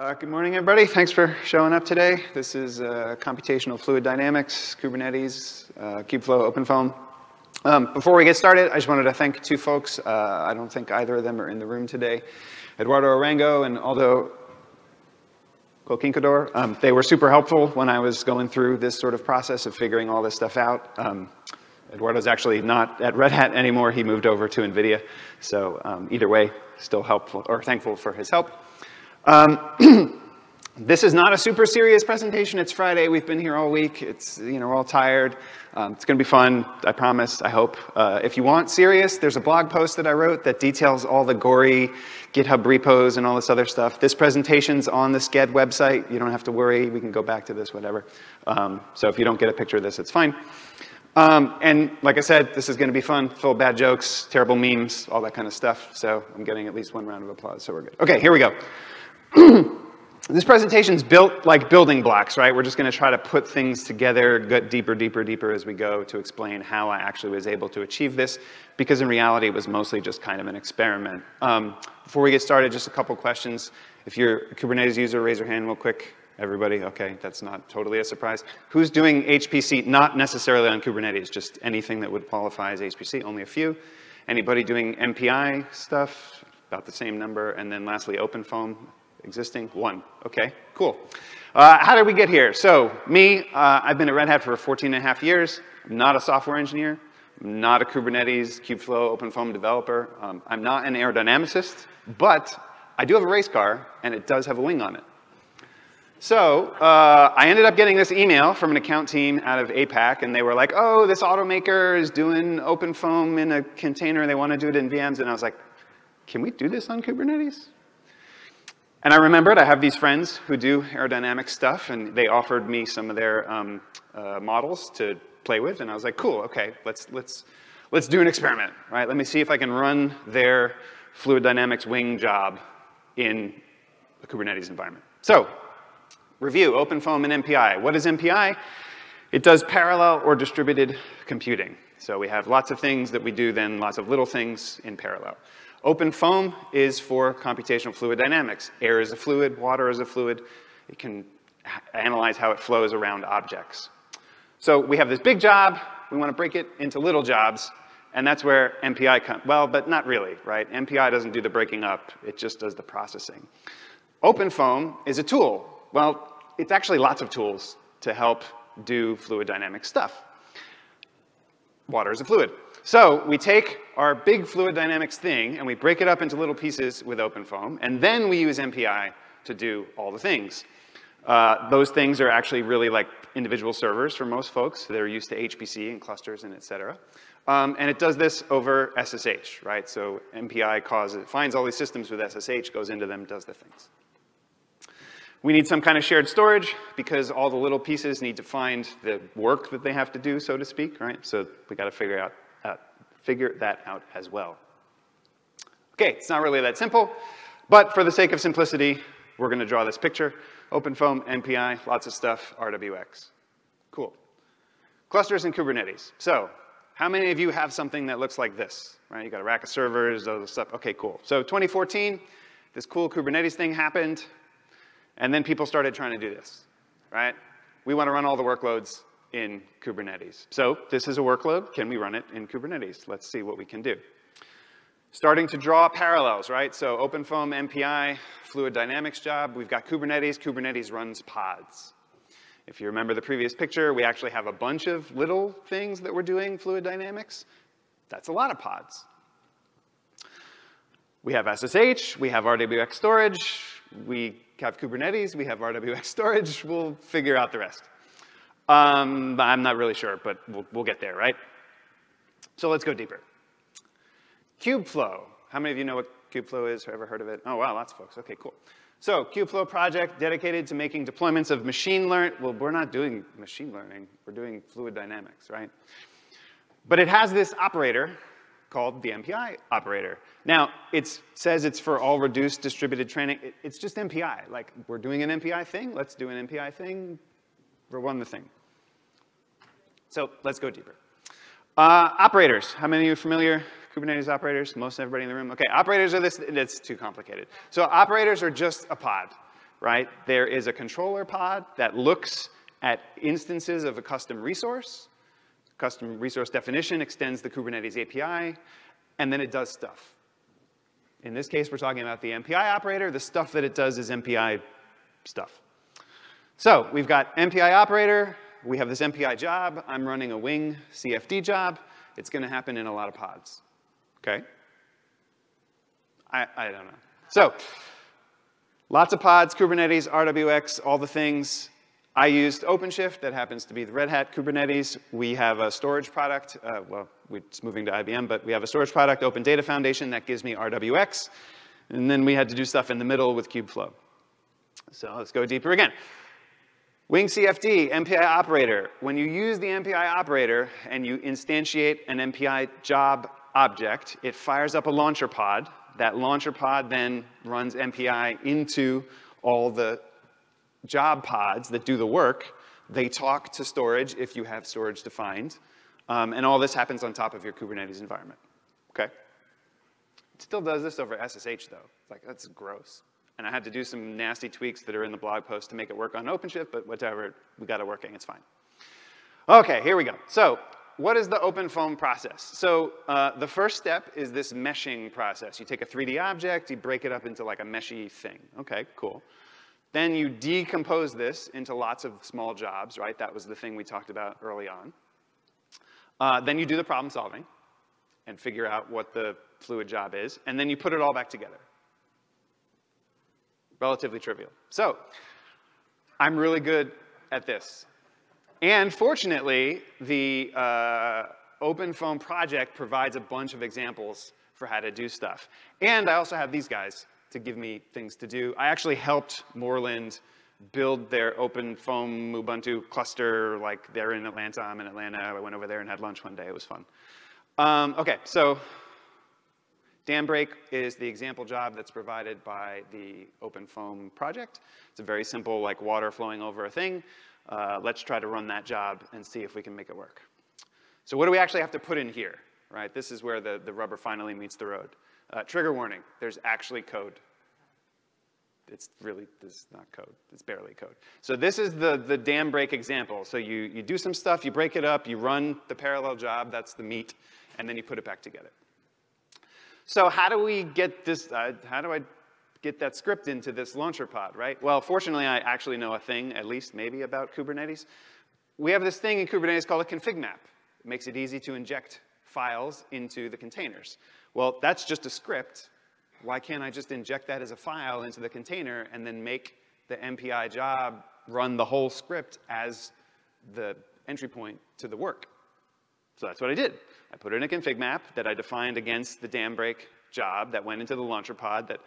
Uh, good morning, everybody. Thanks for showing up today. This is uh, Computational Fluid Dynamics, Kubernetes, uh, Kubeflow, OpenFOAM. Um, before we get started, I just wanted to thank two folks. Uh, I don't think either of them are in the room today. Eduardo Arango and Aldo Culquicondor. Um, they were super helpful when I was going through this sort of process of figuring all this stuff out. Um, Eduardo's actually not at Red Hat anymore. He moved over to NVIDIA. So um, either way, still helpful or thankful for his help. Um, this is not a super serious presentation. It's Friday. We've been here all week. It's, you know, we're all tired. Um, it's going to be fun, I promise, I hope. Uh, if you want serious, there's a blog post that I wrote that details all the gory GitHub repos and all this other stuff. This presentation's on the Sched website. You don't have to worry. We can go back to this, whatever. Um, so if you don't get a picture of this, it's fine. Um, and like I said, this is going to be fun, full of bad jokes, terrible memes, all that kind of stuff. So I'm getting at least one round of applause, so we're good. Okay, here we go. This presentation is built like building blocks, right? We're just going to try to put things together, get deeper, deeper, deeper as we go to explain how I actually was able to achieve this, because in reality, it was mostly just kind of an experiment. Um, before we get started, just a couple questions. If you're a Kubernetes user, raise your hand real quick. Everybody, okay, that's not totally a surprise. Who's doing HPC, not necessarily on Kubernetes, just anything that would qualify as HPC, only a few. Anybody doing MPI stuff? About the same number. And then lastly, OpenFOAM, Existing? One. Okay, cool. Uh, how did we get here? So me, uh, I've been at Red Hat for 14 and a half years. I'm not a software engineer. I'm not a Kubernetes, Kubeflow, OpenFOAM developer. Um, I'm not an aerodynamicist, but I do have a race car, and it does have a wing on it. So uh, I ended up getting this email from an account team out of APAC, and they were like, oh, this automaker is doing OpenFOAM in a container, they want to do it in VMs. And I was like, can we do this on Kubernetes? And I remembered I have these friends who do aerodynamic stuff, and they offered me some of their um, uh, models to play with, and I was like, cool, okay, let's, let's, let's do an experiment, right? Let me see if I can run their fluid dynamics wing job in a Kubernetes environment. So, review, OpenFOAM and MPI. What is MPI? It does parallel or distributed computing. So we have lots of things that we do, then lots of little things in parallel. OpenFOAM is for computational fluid dynamics. Air is a fluid, water is a fluid. It can analyze how it flows around objects. So we have this big job, we want to break it into little jobs, and that's where MPI comes, well, but not really, right? MPI doesn't do the breaking up, it just does the processing. OpenFOAM is a tool. Well, it's actually lots of tools to help do fluid dynamic stuff. Water is a fluid. So we take our big fluid dynamics thing and we break it up into little pieces with OpenFOAM, and then we use MPI to do all the things. Uh, those things are actually really like individual servers for most folks. They're used to HPC and clusters and et cetera. Um, and it does this over SSH, right? So MPI causes, finds all these systems with SSH, goes into them, does the things. We need some kind of shared storage because all the little pieces need to find the work that they have to do, so to speak, right? So we got to figure out figure that out as well. Okay, it's not really that simple, but for the sake of simplicity, we're going to draw this picture. OpenFOAM, MPI, lots of stuff, RWX. Cool. Clusters and Kubernetes. So how many of you have something that looks like this? Right, you got a rack of servers, all this stuff. Okay, cool. So 2014, this cool Kubernetes thing happened, and then people started trying to do this, right? We want to run all the workloads in Kubernetes. So this is a workload. Can we run it in Kubernetes? Let's see what we can do. Starting to draw parallels, right? So OpenFOAM, MPI, fluid dynamics job. We've got Kubernetes. Kubernetes runs pods. If you remember the previous picture, we actually have a bunch of little things that we're doing fluid dynamics. That's a lot of pods. We have SSH, we have RWX storage, we have Kubernetes, we have RWX storage. We'll figure out the rest. Um, I'm not really sure, but we'll, we'll get there, right? So let's go deeper. Kubeflow. How many of you know what Kubeflow is or ever heard of it? Oh, wow, lots of folks. Okay, cool. So Kubeflow project dedicated to making deployments of machine learning. Well, we're not doing machine learning. We're doing fluid dynamics, right? But it has this operator called the MPI operator. Now, it says it's for all reduced distributed training. It's just MPI. Like, we're doing an MPI thing. Let's do an MPI thing. Run the thing. So let's go deeper. Uh, operators, how many of you are familiar? Kubernetes operators, most everybody in the room. Okay, operators are this, it's too complicated. So operators are just a pod. right? There is a controller pod that looks at instances of a custom resource. Custom resource definition extends the Kubernetes API, and then it does stuff. In this case, we're talking about the MPI operator. The stuff that it does is MPI stuff. So we've got MPI operator. We have this MPI job. I'm running a Wing CFD job. It's going to happen in a lot of pods. Okay? I, I don't know. So lots of pods, Kubernetes, RWX, all the things. I used OpenShift. That happens to be the Red Hat Kubernetes. We have a storage product. Uh, well, it's moving to IBM, but we have a storage product, Open Data Foundation, that gives me RWX. And then we had to do stuff in the middle with Kubeflow. So let's go deeper again. Wing CFD, MPI operator. When you use the MPI operator and you instantiate an MPI job object, it fires up a launcher pod. That launcher pod then runs MPI into all the job pods that do the work. They talk to storage if you have storage defined. Um, and all this happens on top of your Kubernetes environment. Okay? It still does this over SSH, though. It's like, that's gross. And I had to do some nasty tweaks that are in the blog post to make it work on OpenShift, but whatever, we got it working, it's fine. Okay, here we go. So what is the OpenFOAM process? So uh, the first step is this meshing process. You take a 3D object, you break it up into like a meshy thing. Okay, cool. Then you decompose this into lots of small jobs, right? That was the thing we talked about early on. Uh, then you do the problem solving and figure out what the fluid job is, and then you put it all back together. Relatively trivial. So I'm really good at this. And fortunately, the uh, OpenFOAM project provides a bunch of examples for how to do stuff. And I also have these guys to give me things to do. I actually helped Moreland build their OpenFOAM Ubuntu cluster, like they're in Atlanta, I'm in Atlanta. I went over there and had lunch one day, it was fun. Um, okay, so Dambreak is the example job that's provided by the OpenFOAM project. It's a very simple, like water flowing over a thing. Uh, let's try to run that job and see if we can make it work. So what do we actually have to put in here, right? This is where the, the rubber finally meets the road. Uh, trigger warning, there's actually code. It's really, this is not code, it's barely code. So this is the, the dam break example. So you, you do some stuff, you break it up, you run the parallel job, that's the meat, and then you put it back together. So how do we get this, uh, how do I get that script into this launcher pod, right? Well, fortunately, I actually know a thing, at least maybe, about Kubernetes. We have this thing in Kubernetes called a config map. It makes it easy to inject files into the containers. Well, that's just a script. Why can't I just inject that as a file into the container and then make the MPI job run the whole script as the entry point to the work? So that's what I did. I put it in a config map that I defined against the Dambreak job that went into the launcher pod that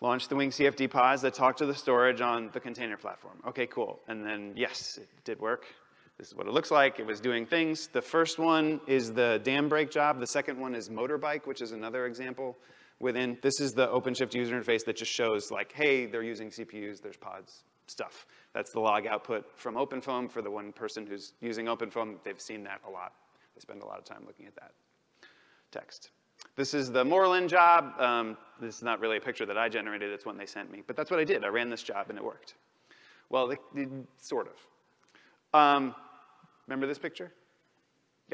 launched the Wing CFD pods that talked to the storage on the container platform. Okay, cool. And then, yes, it did work. This is what it looks like. It was doing things. The first one is the Dambreak job. The second one is Motorbike, which is another example within. This is the OpenShift user interface that just shows like, hey, they're using CPUs, there's pods, stuff. That's the log output from OpenFOAM for the one person who's using OpenFOAM. They've seen that a lot. They spend a lot of time looking at that text. This is the Moreland job. Um, this is not really a picture that I generated, it's one they sent me. But that's what I did. I ran this job and it worked. Well, it, sort of. Um, remember this picture?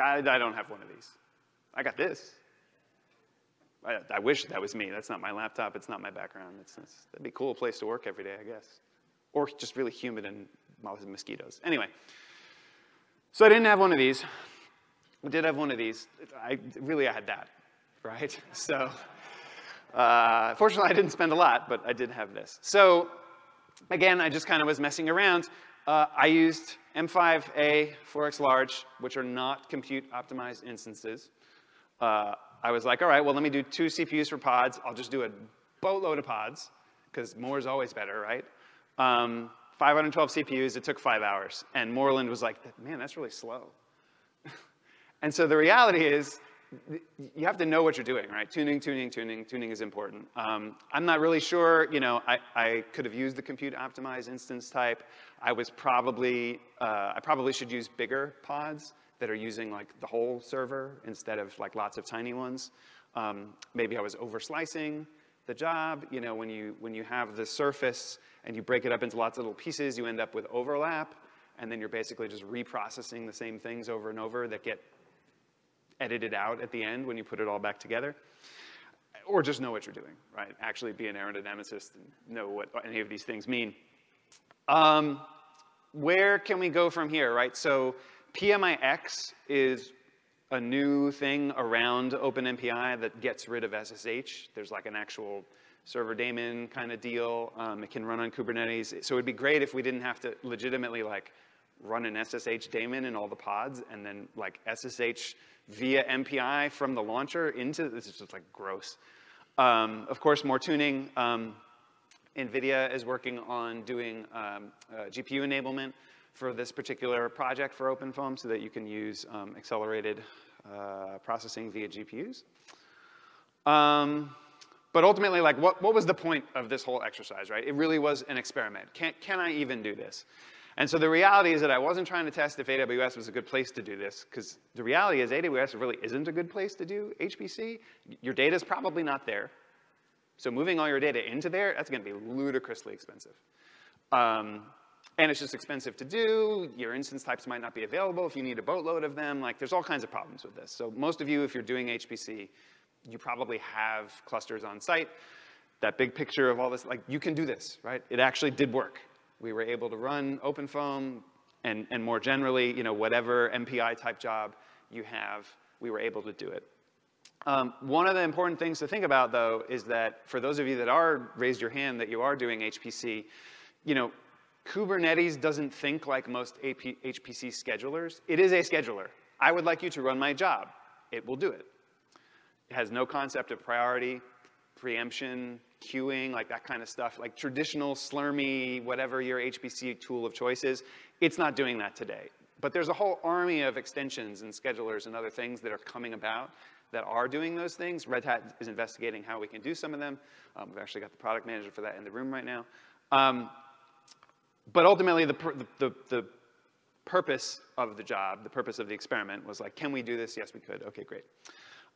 I, I, don't have one of these. I got this. I, I, wish that was me. That's not my laptop. It's not my background. It's, it's, that'd be a cool place to work every day, I guess. Or just really humid and mosquitoes. Anyway, so I didn't have one of these. I did have one of these. I, really, I had that, right? So uh, fortunately, I didn't spend a lot, but I did have this. So again, I just kind of was messing around. Uh, I used M5A 4X large, which are not compute optimized instances. Uh, I was like, all right, well, let me do two CPUs for pods. I'll just do a boatload of pods, because more is always better, right? Um, 512 CPUs, it took five hours. And Moreland was like, man, that's really slow. And so the reality is, you have to know what you're doing, right? Tuning, tuning, tuning, tuning is important. Um, I'm not really sure, you know, I, I could have used the compute optimized instance type. I was probably, uh, I probably should use bigger pods that are using like the whole server instead of like lots of tiny ones. Um, maybe I was over slicing the job. You know, when you, when you have the surface and you break it up into lots of little pieces, you end up with overlap, and then you're basically just reprocessing the same things over and over that get edited out at the end when you put it all back together. Or just know what you're doing, right? Actually be an aerodynamicist and know what any of these things mean. Um, where can we go from here, right? So PMIX is a new thing around OpenMPI that gets rid of SSH. There's like an actual server daemon kind of deal. Um, it can run on Kubernetes. So it'd be great if we didn't have to legitimately like run an SSH daemon in all the pods and then like SSH via MPI from the launcher into, this is just like gross. Um, of course, more tuning. Um, NVIDIA is working on doing um, uh, GPU enablement for this particular project for OpenFOAM so that you can use um, accelerated uh, processing via GPUs. Um, but ultimately, like, what, what was the point of this whole exercise, right? It really was an experiment. Can, can I even do this? And so the reality is that I wasn't trying to test if AWS was a good place to do this, because the reality is AWS really isn't a good place to do HPC. Your data is probably not there. So moving all your data into there, that's gonna be ludicrously expensive. Um, and it's just expensive to do. Your instance types might not be available if you need a boatload of them. Like, there's all kinds of problems with this. So most of you, if you're doing HPC, you probably have clusters on site. That big picture of all this, like, you can do this, right? It actually did work. We were able to run OpenFOAM and, and more generally, you know, whatever MPI type job you have, we were able to do it. Um, one of the important things to think about, though, is that for those of you that are raised your hand that you are doing HPC, you know, Kubernetes doesn't think like most AP, HPC schedulers. It is a scheduler. I would like you to run my job. It will do it. It has no concept of priority, preemption, queuing, like that kind of stuff, like traditional Slurmy, whatever your HPC tool of choice is, it's not doing that today. But there's a whole army of extensions and schedulers and other things that are coming about that are doing those things. Red Hat is investigating how we can do some of them. Um, we've actually got the product manager for that in the room right now. Um, but ultimately, the, the, the, purpose of the job, the purpose of the experiment was like, can we do this? Yes, we could. Okay, great.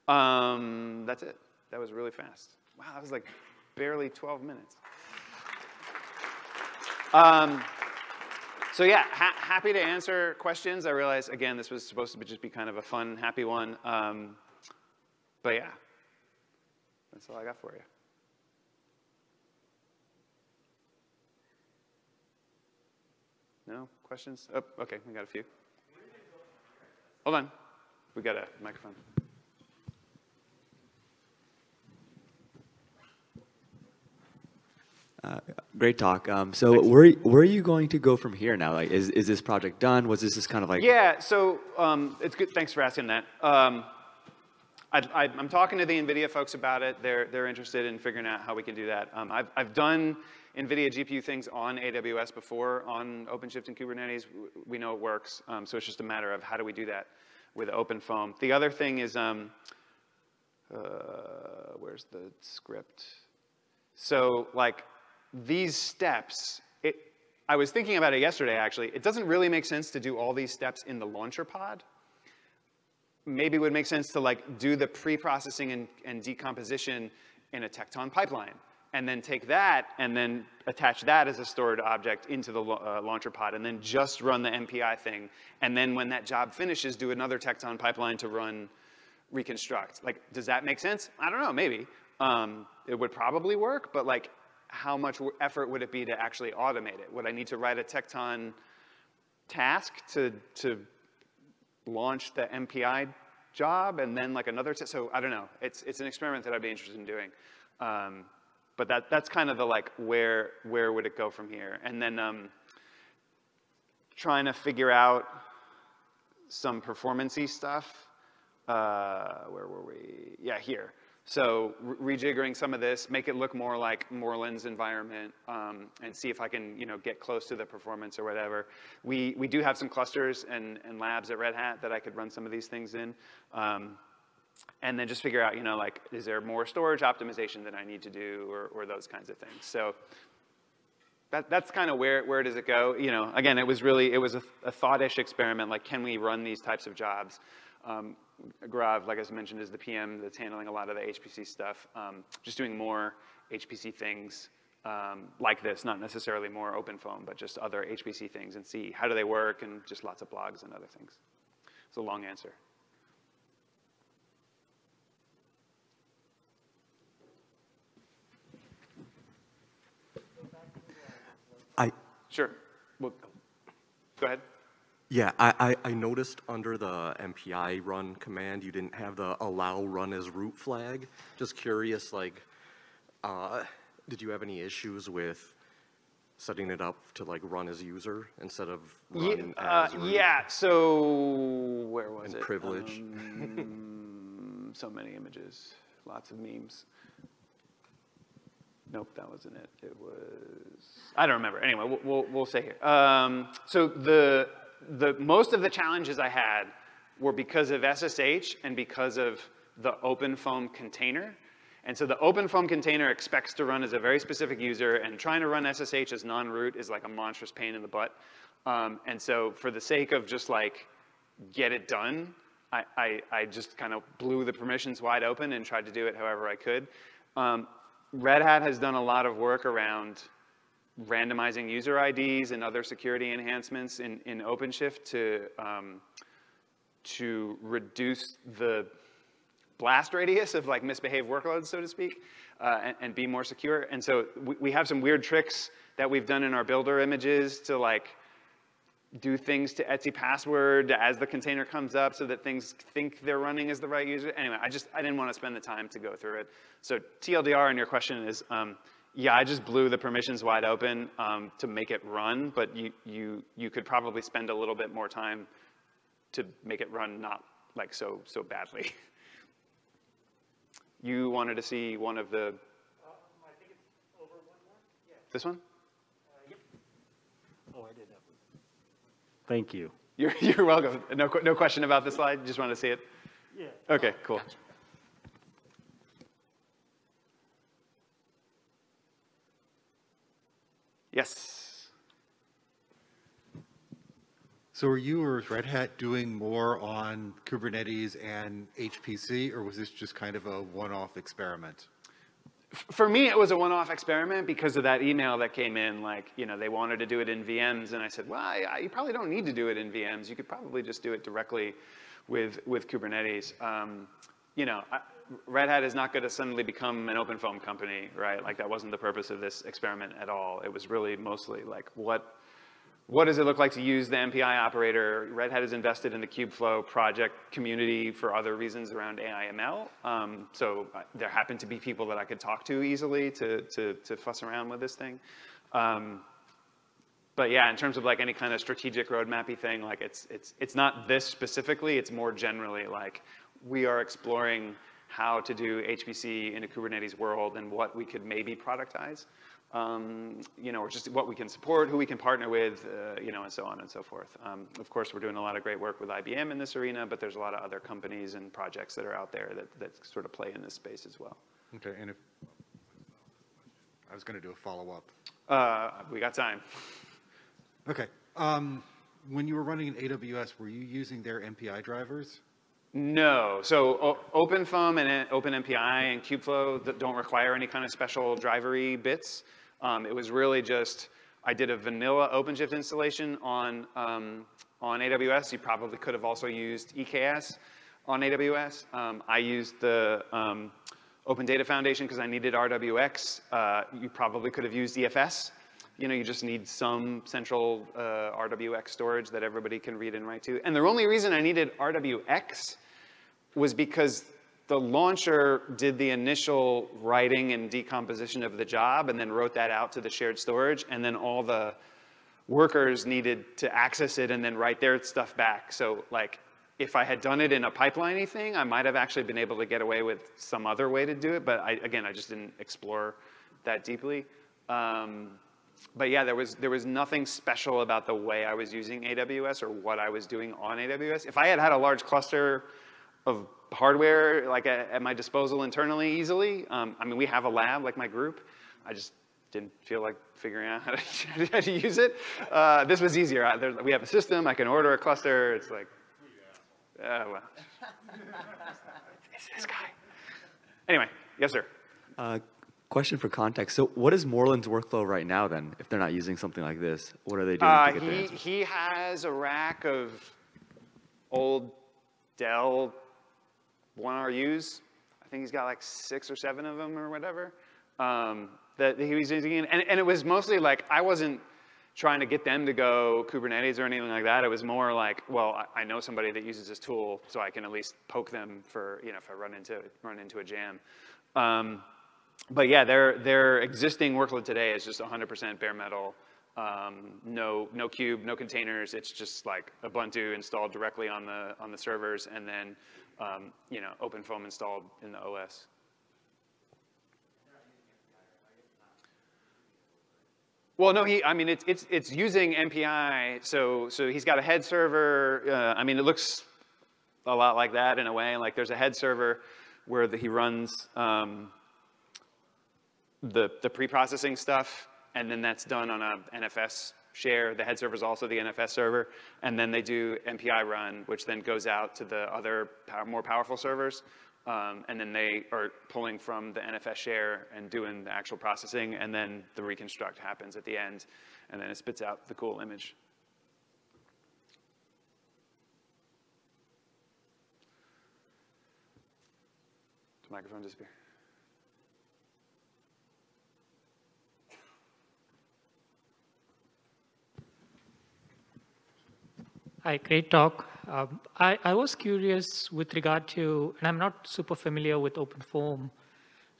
Um, that's it. That was really fast. Wow, that was like barely 12 minutes. Um, so yeah, ha happy to answer questions. I realize, again, this was supposed to just be kind of a fun, happy one. Um, but yeah, that's all I got for you. No questions? Oh, okay, we got a few. Hold on. We got a microphone. Uh, great talk. Um, so where where are you going to go from here now? Like, is is this project done? Was this just kind of like? Yeah. So um, it's good. Thanks for asking that. Um, I, am talking to the NVIDIA folks about it. They're they're interested in figuring out how we can do that. Um, I've I've done NVIDIA GPU things on AWS before on OpenShift and Kubernetes. We know it works. Um, so it's just a matter of how do we do that with OpenFOAM. The other thing is, um, uh, where's the script? So like these steps, it, I was thinking about it yesterday actually, it doesn't really make sense to do all these steps in the launcher pod. Maybe it would make sense to like do the pre-processing and, and decomposition in a Tekton pipeline and then take that and then attach that as a stored object into the uh, launcher pod and then just run the MPI thing. And then when that job finishes, do another Tekton pipeline to run reconstruct. Like, does that make sense? I don't know, maybe. Um, it would probably work, but like how much effort would it be to actually automate it? Would I need to write a Tekton task to, to launch the MPI job and then like another, so I don't know. It's, it's an experiment that I'd be interested in doing. Um, but that, that's kind of the like, where, where would it go from here? And then um, trying to figure out some performancey stuff. Uh, where were we? Yeah, here. So rejiggering some of this, make it look more like Moreland's environment, um, and see if I can, you know, get close to the performance or whatever. We we do have some clusters and, and labs at Red Hat that I could run some of these things in, um, and then just figure out, you know, like, is there more storage optimization that I need to do, or or those kinds of things. So. That, that's kind of where, where does it go? You know, again, it was really, it was a, a thought-ish experiment, like can we run these types of jobs? Um, Grav, like I mentioned, is the PM that's handling a lot of the HPC stuff. Um, just doing more HPC things um, like this, not necessarily more OpenFOAM, but just other HPC things and see how do they work and just lots of blogs and other things. It's a long answer. I, Sure. Well, go ahead. Yeah, I, I, I noticed under the MPI run command, you didn't have the allow run as root flag. Just curious, like, uh, did you have any issues with setting it up to like run as user instead of run Ye- uh, as root yeah, so where was and it? privilege? Um, so many images, lots of memes. Nope, that wasn't it. It was, I don't remember. Anyway, we'll, we'll, we'll stay here. Um, so the, the, most of the challenges I had were because of SSH and because of the OpenFOAM container. And so the OpenFOAM container expects to run as a very specific user, and trying to run SSH as non-root is like a monstrous pain in the butt. Um, and so for the sake of just like get it done, I, I, I just kind of blew the permissions wide open and tried to do it however I could. Um, Red Hat has done a lot of work around randomizing user IDs and other security enhancements in, in OpenShift to, um, to reduce the blast radius of like misbehaved workloads, so to speak, uh, and, and, be more secure. And so we, we have some weird tricks that we've done in our builder images to like do things to etc password as the container comes up so that things think they're running as the right user. Anyway, I just, I didn't want to spend the time to go through it. So TLDR on your question is, um, yeah, I just blew the permissions wide open um, to make it run, but you, you, you could probably spend a little bit more time to make it run not like so, so badly. you wanted to see one of the, I think it's over one more? Yeah. this one? Uh, Yep. Oh, I did that one. Thank you. You're, you're welcome. No, no question about the slide? You just want to see it? Yeah. Okay, cool. Yes. So are you or is Red Hat doing more on Kubernetes and HPC, or was this just kind of a one-off experiment? For me, it was a one-off experiment because of that email that came in, like, you know, they wanted to do it in VMs, and I said, well, I, I, you probably don't need to do it in VMs. You could probably just do it directly with, with Kubernetes. Um, you know, I, Red Hat is not going to suddenly become an OpenFOAM company, right? Like, that wasn't the purpose of this experiment at all. It was really mostly like, what, what does it look like to use the MPI operator? Red Hat is invested in the Kubeflow project community for other reasons around AIML. Um, so uh, there happened to be people that I could talk to easily to, to, to fuss around with this thing. Um, but yeah, in terms of like any kind of strategic roadmappy thing, like it's, it's, it's not this specifically, it's more generally like we are exploring how to do HPC in a Kubernetes world and what we could maybe productize um, you know, or just what we can support, who we can partner with, uh, you know, and so on and so forth. Um, of course, we're doing a lot of great work with IBM in this arena, but there's a lot of other companies and projects that are out there that, that sort of play in this space as well. Okay, and if, I was going to do a follow-up. Uh, we got time. Okay, um, when you were running in AWS, were you using their MPI drivers? No, so OpenFOAM and OpenMPI and Kubeflow don't require any kind of special drivery bits. Um, it was really just, I did a vanilla OpenShift installation on, um, on AWS. You probably could have also used EKS on AWS. Um, I used the um, Open Data Foundation because I needed RWX. Uh, you probably could have used EFS. You know, you just need some central uh, RWX storage that everybody can read and write to. And the only reason I needed RWX was because the launcher did the initial writing and decomposition of the job and then wrote that out to the shared storage and then all the workers needed to access it and then write their stuff back. So like if I had done it in a pipeliney thing, I might have actually been able to get away with some other way to do it. But I, again, I just didn't explore that deeply. Um, but yeah, there was there was nothing special about the way I was using AWS or what I was doing on AWS. If I had had a large cluster of hardware like at, at my disposal internally easily. Um, I mean, we have a lab like my group. I just didn't feel like figuring out how to, how to use it. Uh, this was easier. I, there, we have a system. I can order a cluster. It's like, uh, well, it's this guy. Anyway, yes, sir. Uh, question for context. So what is Moreland's workflow right now then, if they're not using something like this? What are they doing Uh, he, he has a rack of old Dell 1RUs. I think he's got like six or seven of them or whatever um, that he was using. And, and it was mostly like, I wasn't trying to get them to go Kubernetes or anything like that. It was more like, well, I, I know somebody that uses this tool, so I can at least poke them for, you know, if I run into, run into a jam. Um, but yeah, their, their existing workload today is just 100% bare metal. Um, no, no cube, no containers. It's just like Ubuntu installed directly on the, on the servers and then, um, you know, OpenFOAM installed in the OS. Well, no, he, I mean, it's, it's, it's using MPI, so, so he's got a head server. Uh, I mean, it looks a lot like that in a way. Like there's a head server where the, he runs um, the, the pre-processing stuff, and then that's done on a NFS share. The head server is also the NFS server, and then they do MPI run, which then goes out to the other pow more powerful servers, um, and then they are pulling from the NFS share and doing the actual processing, and then the reconstruct happens at the end, and then it spits out the cool image. The microphone disappear? Hi, great talk. Um, I, I was curious with regard to, and I'm not super familiar with OpenFOAM.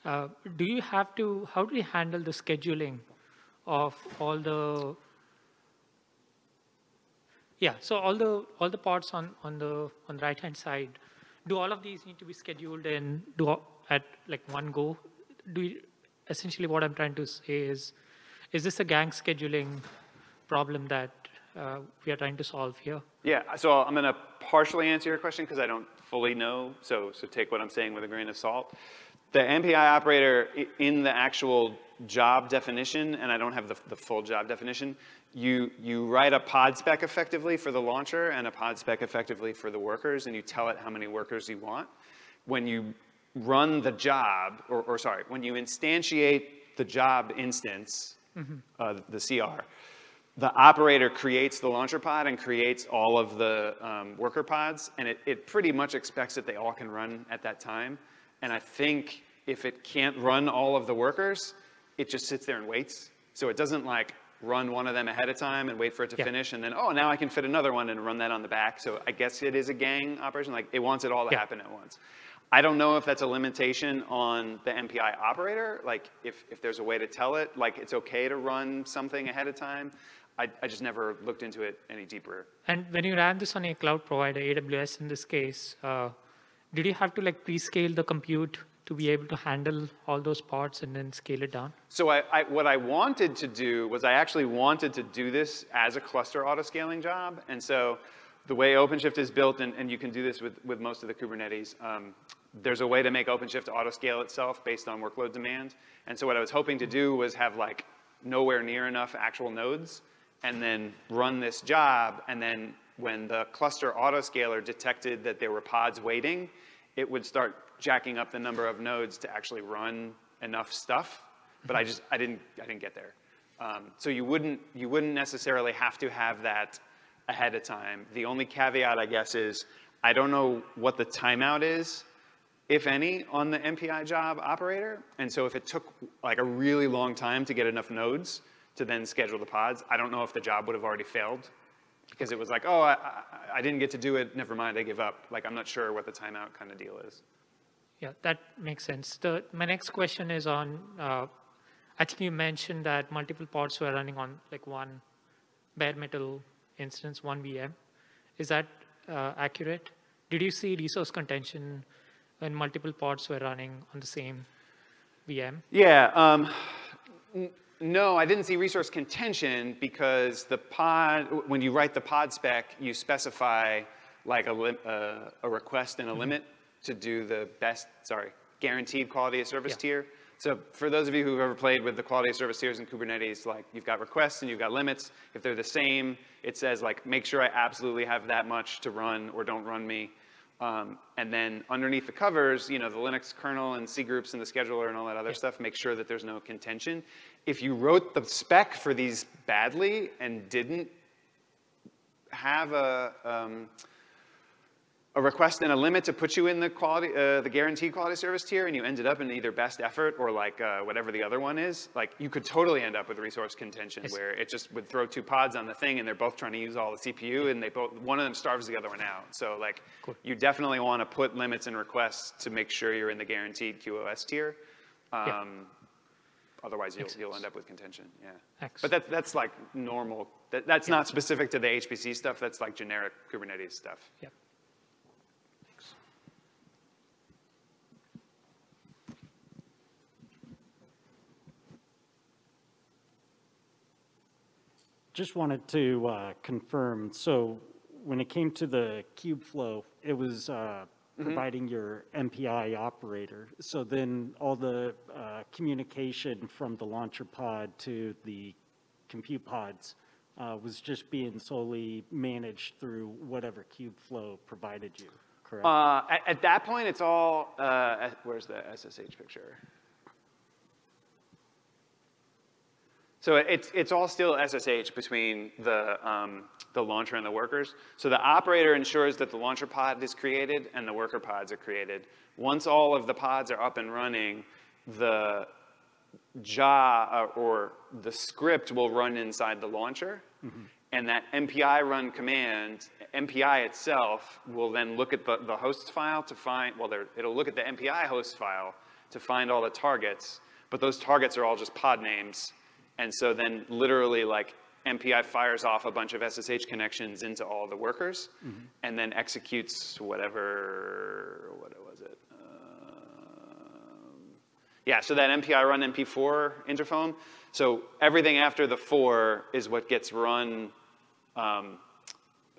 Uh, do you have to, how do you handle the scheduling of all the, yeah, so all the, all the parts on, on the, on the right-hand side, do all of these need to be scheduled and do at like one go? Do you, essentially what I'm trying to say is, is this a gang scheduling problem that uh, we are trying to solve here? Yeah, so I'm going to partially answer your question because I don't fully know, so, so take what I'm saying with a grain of salt. The MPI operator in the actual job definition, and I don't have the, the full job definition, you, you write a pod spec effectively for the launcher and a pod spec effectively for the workers, and you tell it how many workers you want. When you run the job, or, or sorry, when you instantiate the job instance, uh, the CR, the operator creates the launcher pod and creates all of the um, worker pods, and it, it pretty much expects that they all can run at that time. And I think if it can't run all of the workers, it just sits there and waits. So it doesn't like run one of them ahead of time and wait for it to Yeah. finish, and then, oh, now I can fit another one and run that on the back. So I guess it is a gang operation. Like it wants it all to Yeah. happen at once. I don't know if that's a limitation on the MPI operator, like if, if there's a way to tell it, like it's okay to run something ahead of time. I, I just never looked into it any deeper. And when you ran this on a cloud provider, AWS in this case, uh, did you have to like pre-scale the compute to be able to handle all those parts and then scale it down? So I, I, what I wanted to do was I actually wanted to do this as a cluster auto-scaling job. And so the way OpenShift is built, and, and you can do this with, with most of the Kubernetes, um, there's a way to make OpenShift auto-scale itself based on workload demand. And so what I was hoping to do was have like nowhere near enough actual nodes and then run this job. And then when the cluster autoscaler detected that there were pods waiting, it would start jacking up the number of nodes to actually run enough stuff. But I just, I didn't, I didn't get there. Um, so you wouldn't, you wouldn't necessarily have to have that ahead of time. The only caveat, I guess, is I don't know what the timeout is, if any, on the MPI job operator. And so if it took like a really long time to get enough nodes to then schedule the pods, I don't know if the job would have already failed because it was like, oh, I, I, I didn't get to do it, never mind, I give up. Like, I'm not sure what the timeout kind of deal is. Yeah, that makes sense. The, my next question is on, uh, I think you mentioned that multiple pods were running on like one bare metal instance, one VM. Is that uh, accurate? Did you see resource contention when multiple pods were running on the same VM? Yeah. Um, no, I didn't see resource contention because the pod, when you write the pod spec, you specify like a, lim, uh, a request and a limit to do the best, sorry, guaranteed quality of service Yeah. tier. So for those of you who've ever played with the quality of service tiers in Kubernetes, like you've got requests and you've got limits. If they're the same, it says like, make sure I absolutely have that much to run or don't run me. Um, and then underneath the covers, you know, the Linux kernel and C groups and the scheduler and all that other stuff, make sure that there's no contention. If you wrote the spec for these badly and didn't have a, um, a request and a limit to put you in the quality, uh, the guaranteed quality service tier, and you ended up in either best effort or like uh, whatever the other one is, like you could totally end up with resource contention Yes. where it just would throw two pods on the thing, and they're both trying to use all the CPU, and they both one of them starves the other one out. So like, you definitely want to put limits and requests to make sure you're in the guaranteed QoS tier. Um, Yeah. Otherwise, you'll, you'll end up with contention. Yeah. Excellent. But that, that's like normal. That, that's not specific to the HPC stuff. That's like generic Kubernetes stuff. Yep. Thanks. Just wanted to uh, confirm, so when it came to the Kubeflow, it was uh, providing your MPI operator. So then all the uh, communication from the launcher pod to the compute pods uh, was just being solely managed through whatever Kubeflow provided you, correct? Uh, at, at that point, it's all, uh, where's the SSH picture? So it's, it's all still SSH between the, um, the launcher and the workers. So the operator ensures that the launcher pod is created and the worker pods are created. Once all of the pods are up and running, the JA uh, or the script will run inside the launcher. And that MPI run command, MPI itself will then look at the, the host file to find, well, it'll look at the MPI host file to find all the targets, but those targets are all just pod names. And so then literally like MPI fires off a bunch of SSH connections into all the workers and then executes whatever, what was it? Um, yeah, so that MPI run MP4 interFoam. So everything after the four is what gets run um,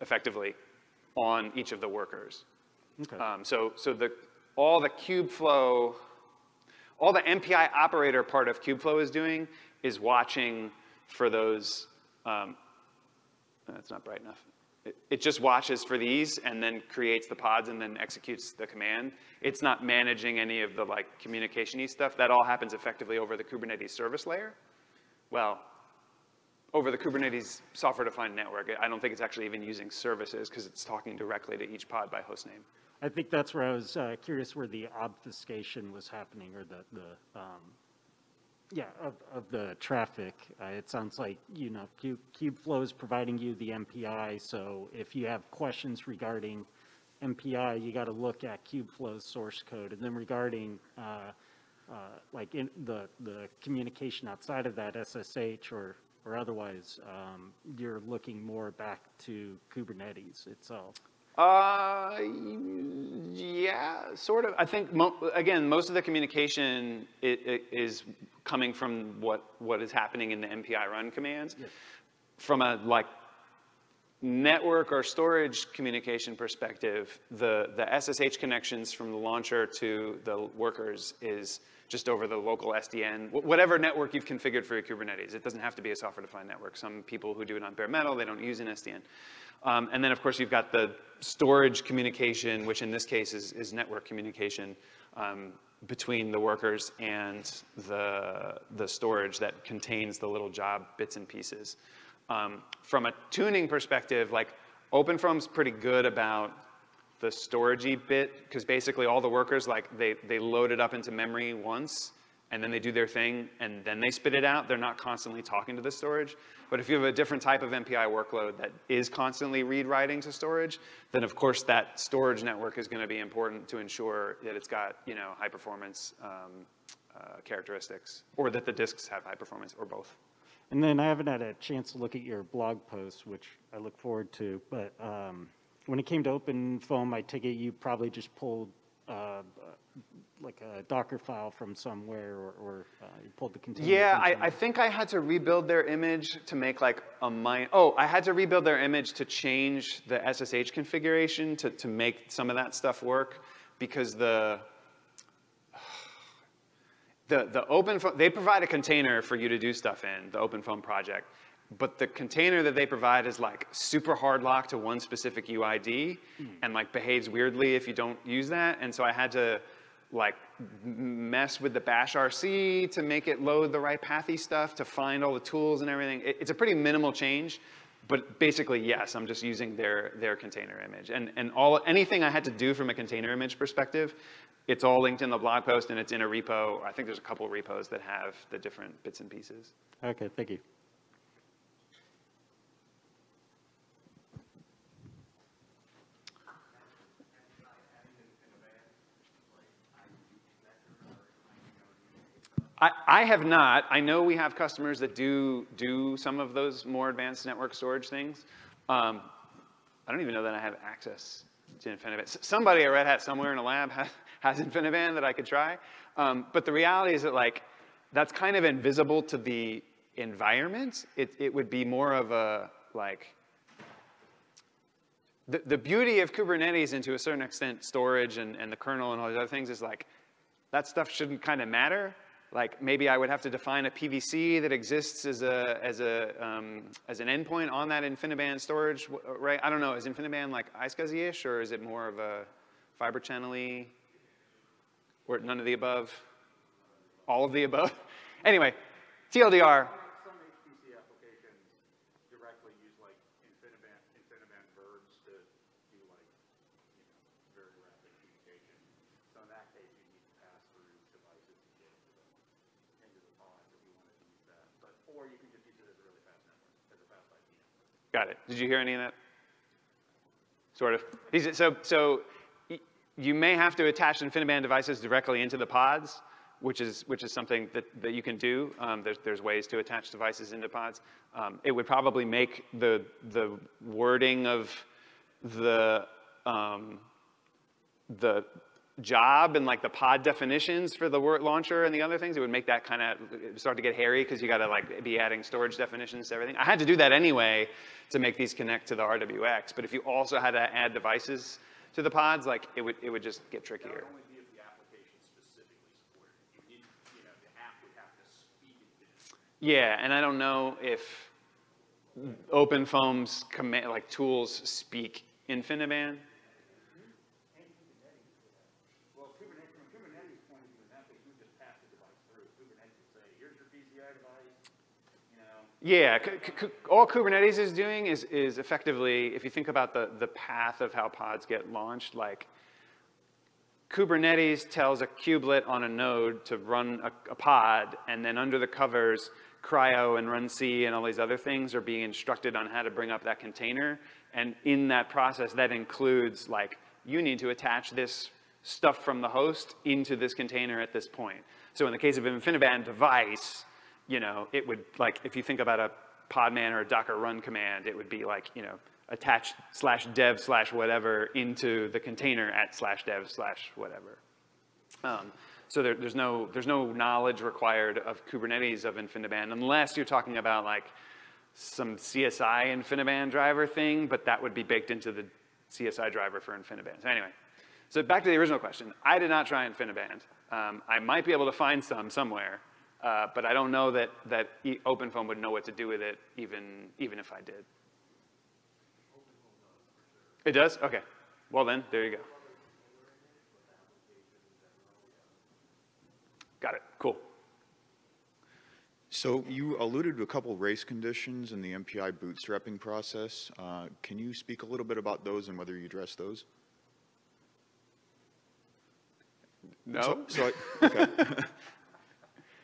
effectively on each of the workers. Okay. Um, so so the, all the Kubeflow, all the MPI operator part of Kubeflow is doing is watching for those, um, that's not bright enough. It, just watches for these and then creates the pods and then executes the command. It's not managing any of the like communication-y stuff. That all happens effectively over the Kubernetes service layer. Well, over the Kubernetes software-defined network. I don't think it's actually even using services because it's talking directly to each pod by hostname. I think that's where I was uh, curious where the obfuscation was happening, or the, the, um, yeah, of, of the traffic. Uh, It sounds like, you know, Cube, Kubeflow is providing you the MPI, so if you have questions regarding MPI, you got to look at Kubeflow's source code. And then regarding, uh, uh, like, in the, the communication outside of that, SSH or, or otherwise, um, you're looking more back to Kubernetes itself. Uh, yeah, sort of. I think, mo again, most of the communication i i is coming from what, what is happening in the MPI run commands. From a like network or storage communication perspective, the, the SSH connections from the launcher to the workers is just over the local SDN, whatever network you've configured for your Kubernetes. It doesn't have to be a software-defined network. Some people who do it on bare metal, they don't use an SDN. Um, and then, of course, you've got the storage communication, which in this case is, is network communication um, between the workers and the, the storage that contains the little job bits and pieces. Um, from a tuning perspective, like OpenFOAM's pretty good about the storagey bit, because basically all the workers, like they, they load it up into memory once, and then they do their thing, and then they spit it out. They're not constantly talking to the storage. But if you have a different type of MPI workload that is constantly read writing to storage, then of course that storage network is going to be important to ensure that it's got you know high performance um, uh, characteristics, or that the disks have high performance, or both. And then I haven't had a chance to look at your blog post, which I look forward to, but um, when it came to OpenFOAM, I take it you probably just pulled uh, like a Docker file from somewhere, or, or uh, you pulled the container. Yeah, I, I think I had to rebuild their image to make like a mine. Oh, I had to rebuild their image to change the SSH configuration to, to make some of that stuff work because the the the open they provide a container for you to do stuff in the OpenFOAM project, but the container that they provide is like super hard locked to one specific UID and like behaves weirdly if you don't use that. And so I had to like mess with the bash RC to make it load the right pathy stuff to find all the tools and everything. It- it's a pretty minimal change, but basically, yes, I'm just using their, their container image. And, and all, anything I had to do from a container image perspective, it's all linked in the blog post and it's in a repo. I think there's a couple repos that have the different bits and pieces. Okay, thank you. I, I have not. I know we have customers that do do some of those more advanced network storage things. Um, I don't even know that I have access to InfiniBand. Somebody at Red Hat somewhere in a lab has, has InfiniBand that I could try. Um, but the reality is that like that's kind of invisible to the environment. It, it would be more of a like the, the beauty of Kubernetes and to a certain extent storage and, and the kernel and all these other things is like that stuff shouldn't kind of matter. Like maybe I would have to define a PVC that exists as a as a um, as an endpoint on that InfiniBand storage, right? I don't know. Is InfiniBand like iSCSI-ish or is it more of a fiber channel-y? Or none of the above? All of the above? anyway, TLDR. Some HPC applications directly use like InfiniBand, InfiniBand verbs to do like, you know, very rapid communication. So in that case, you need to pass through devices to get into the, into the pods if you wanted to use that. But, or you can just use it as a really fast network, as a fast IP network. Got it. Did you hear any of that? Sort of. So, so you may have to attach InfiniBand devices directly into the pods, which is, which is something that, that you can do. Um, there's, there's ways to attach devices into pods. Um, it would probably make the, the wording of the, um, the job and like the pod definitions for the word launcher and the other things, it would make that kind of start to get hairy because you got to like be adding storage definitions to everything. I had to do that anyway to make these connect to the RWX, but if you also had to add devices to the pods, like it would it would just get trickier. Only be if the application specifically supported it. You need, you know, the app would have to speak InfiniBand. Yeah, and I don't know if OpenFOAM's command like tools speak InfiniBand. Well, Kubernetes, from Kubernetes point of view, in that case, you just pass the device through. Kubernetes would say, here's your PCI device, you know. Yeah, all Kubernetes is doing is, is effectively, if you think about the, the path of how pods get launched, like Kubernetes tells a kubelet on a node to run a, a pod, and then under the covers, CRI-O and runc and all these other things are being instructed on how to bring up that container. And in that process, that includes like, you need to attach this stuff from the host into this container at this point. So in the case of an InfiniBand device, you know, it would like, if you think about a podman or a docker run command, it would be like, you know, attach slash dev slash whatever into the container at slash dev slash whatever. Um, so there, there's no there's no knowledge required of Kubernetes of InfiniBand unless you're talking about like some CSI InfiniBand driver thing, but that would be baked into the CSI driver for InfiniBand. So anyway, so back to the original question. I did not try InfiniBand. Um, I might be able to find some somewhere, uh, but I don't know that that e- OpenFOAM would know what to do with it even even if I did. It does? Okay. Well then, there you go. Got it. Cool. So you alluded to a couple race conditions in the MPI bootstrapping process. Uh, Can you speak a little bit about those and whether you address those? No. So, I- okay.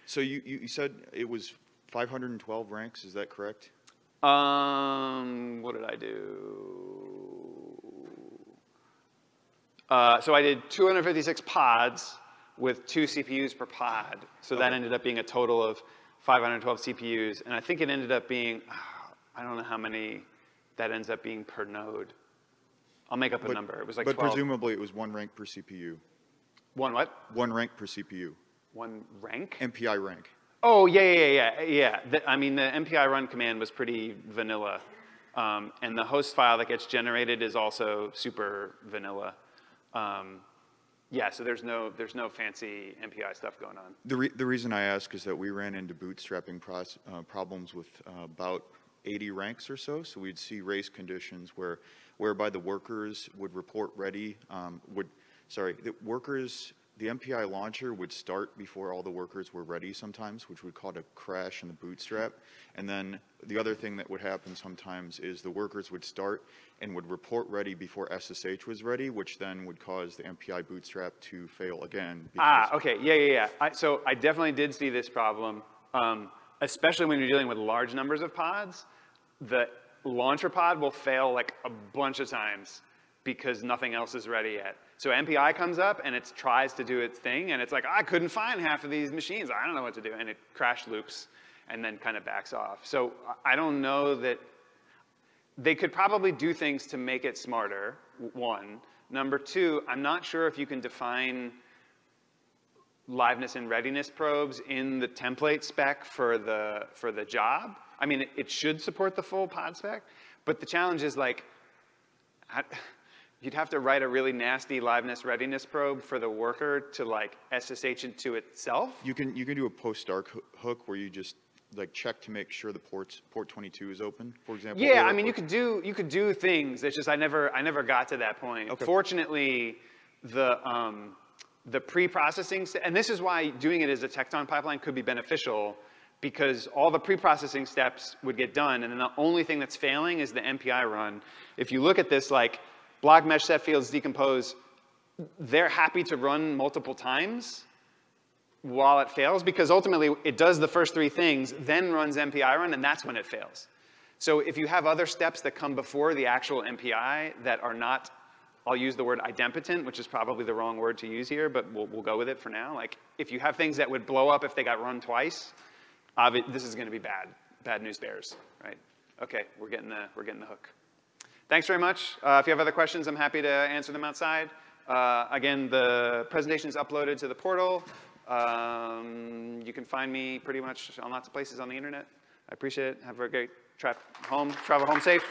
So you, you said it was 512 ranks, is that correct? Um, what did I do? Uh, so I did 256 pods with two CPUs per pod. So that ended up being a total of 512 CPUs. And I think it ended up being, I don't know how many that ends up being per node. I'll make up a But- number. It was like But 12. presumably it was one rank per CPU. One what? One rank per CPU. One rank? MPI rank. Oh, yeah, yeah, yeah, yeah. The, I mean, the MPI run command was pretty vanilla. Um, and the host file that gets generated is also super vanilla. Um, yeah, so there's no, there's no fancy MPI stuff going on. The, re- the reason I ask is that we ran into bootstrapping uh, problems with uh, about 80 ranks or so. So we'd see race conditions where, whereby the workers would report ready, um, would, sorry, the workers, the MPI launcher would start before all the workers were ready sometimes, which would cause a crash in the bootstrap. And then the other thing that would happen sometimes is the workers would start and would report ready before SSH was ready, which then would cause the MPI bootstrap to fail again. Ah, okay, yeah, yeah, yeah. I, so I definitely did see this problem, um, especially when you're dealing with large numbers of pods. The launcher pod will fail like a bunch of times because nothing else is ready yet. So MPI comes up and it tries to do its thing, and it's like, I couldn't find half of these machines. I don't know what to do. And it crash loops and then kind of backs off. So I I don't know that they could probably do things to make it smarter, one. Number two, I'm not sure if you can define liveness and readiness probes in the template spec for the, for the job. I mean, it, should support the full pod spec, but the challenge is like, how- you'd have to write a really nasty liveness readiness probe for the worker to like SSH into itself. You can, you can do a post-start hook where you just like check to make sure the ports, port 22 is open, for example. Yeah, I mean, you could do you could do things. It's just I never I never got to that point. Okay. Fortunately, the um, the pre-processing and this is why doing it as a Tekton pipeline could be beneficial because all the pre-processing steps would get done, and then the only thing that's failing is the MPI run. If you look at this, like blockMesh set fields decompose, they're happy to run multiple times while it fails because ultimately it does the first three things, then runs MPI run, and that's when it fails. So if you have other steps that come before the actual MPI that are not, I'll use the word idempotent, which is probably the wrong word to use here, but we'll, we'll go with it for now. Like if you have things that would blow up if they got run twice, this is gonna be bad, bad news bears, right? Okay, we're getting the, we're getting the hook. Thanks very much. Uh, if you have other questions, I'm happy to answer them outside. Uh, again, the presentation is uploaded to the portal. Um, you can find me pretty much on lots of places on the internet. I appreciate it. Have a great trip home. Travel home safe.